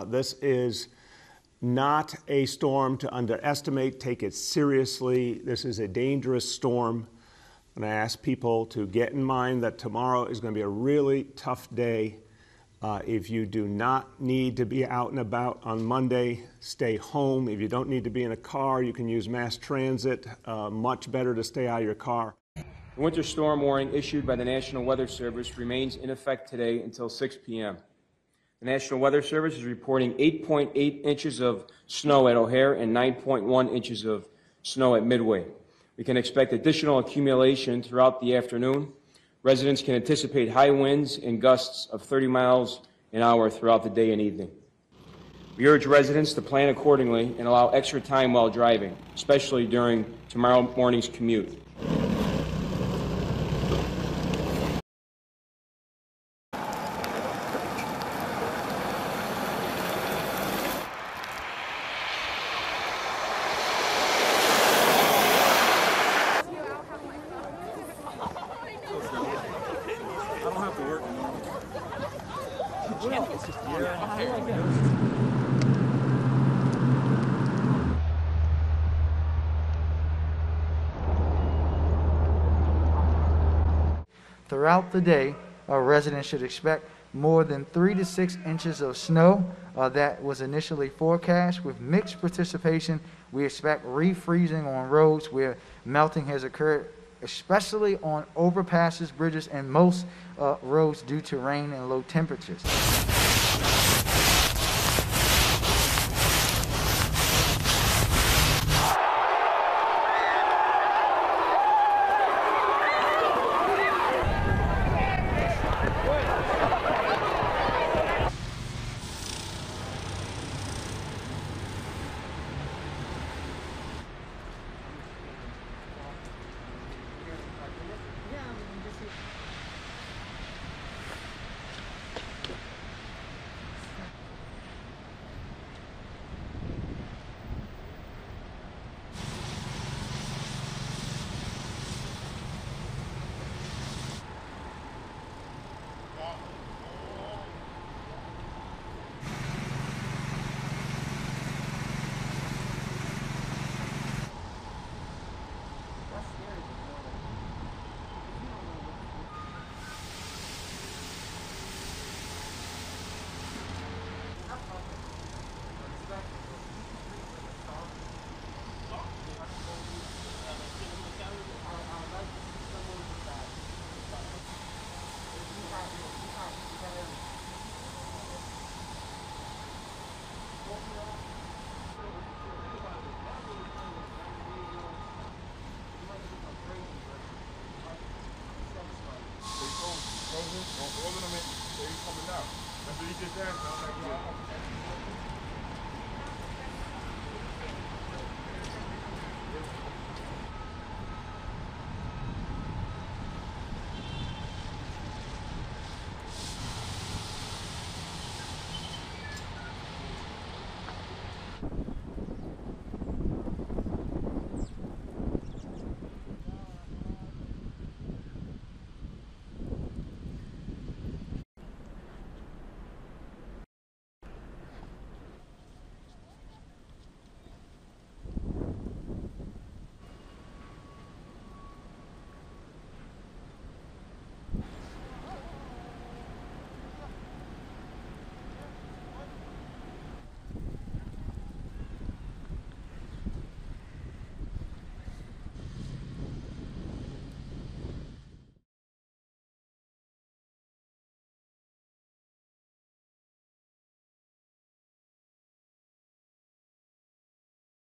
Uh, This is not a storm to underestimate. Take it seriously. This is a dangerous storm. And I ask people to get in mind that tomorrow is going to be a really tough day. Uh, if you do not need to be out and about on Monday, stay home. If you don't need to be in a car, you can use mass transit. Uh, much better to stay out of your car. The winter storm warning issued by the National Weather Service remains in effect today until 6 p.m. The National Weather Service is reporting 8.8 inches of snow at O'Hare and 9.1 inches of snow at Midway. We can expect additional accumulation throughout the afternoon. Residents can anticipate high winds and gusts of 30 miles an hour throughout the day and evening. We urge residents to plan accordingly and allow extra time while driving, especially during tomorrow morning's commute. Throughout the day, our residents should expect more than three to six inches of snow uh, that was initially forecast. With mixed participation, we expect refreezing on roads where melting has occurred, especially on overpasses, bridges, and most uh, roads due to rain and low temperatures. Out. That's what he just asked. I was like, yeah.